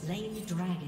slain the dragon.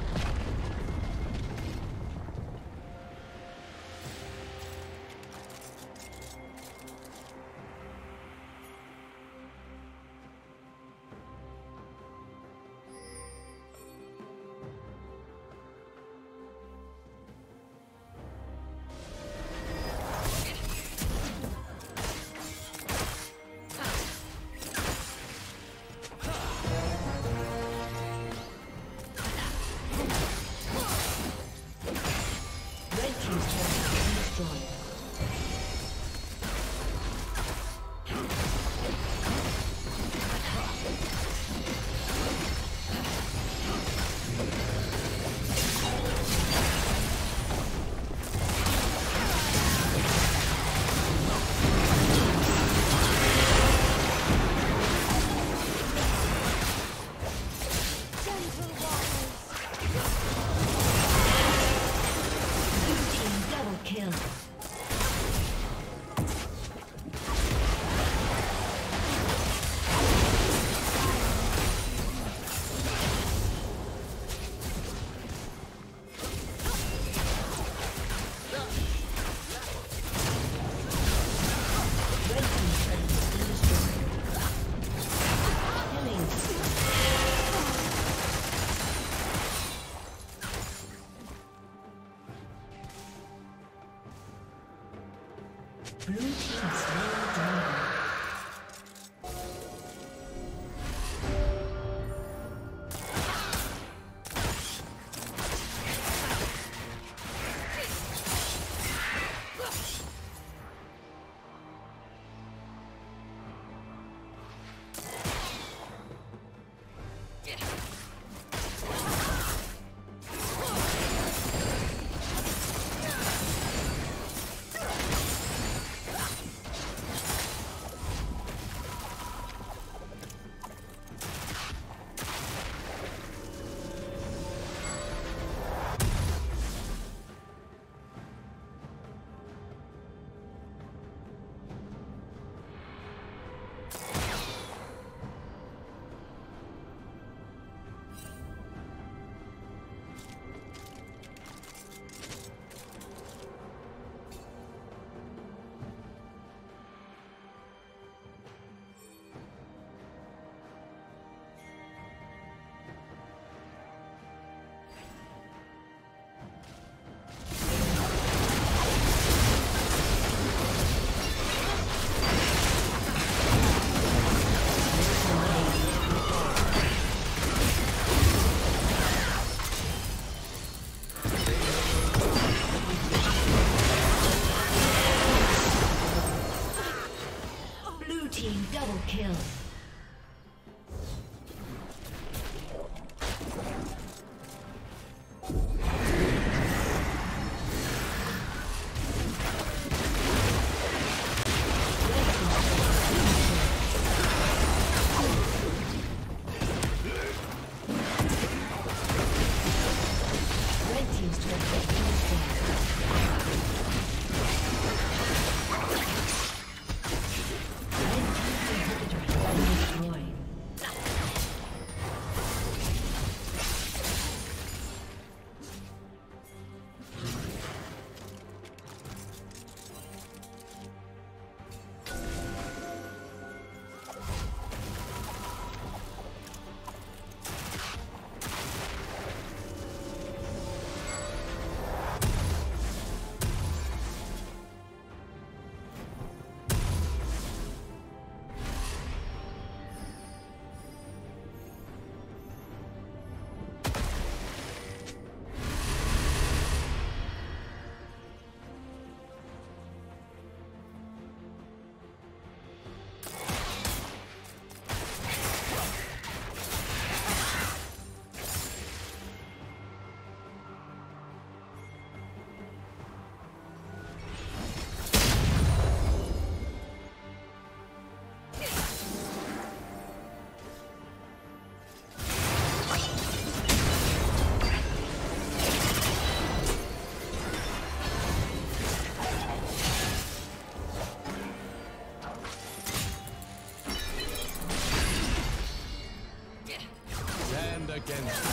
against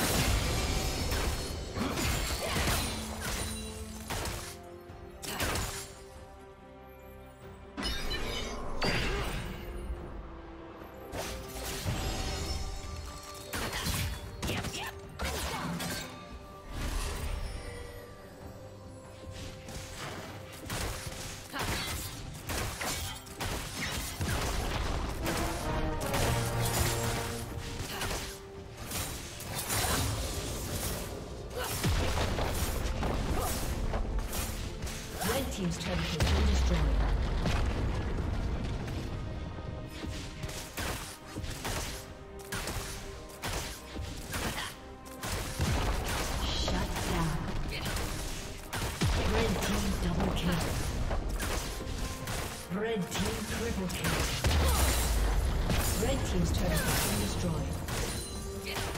double kill. Red team triple kill. Red team's turret has been destroyed.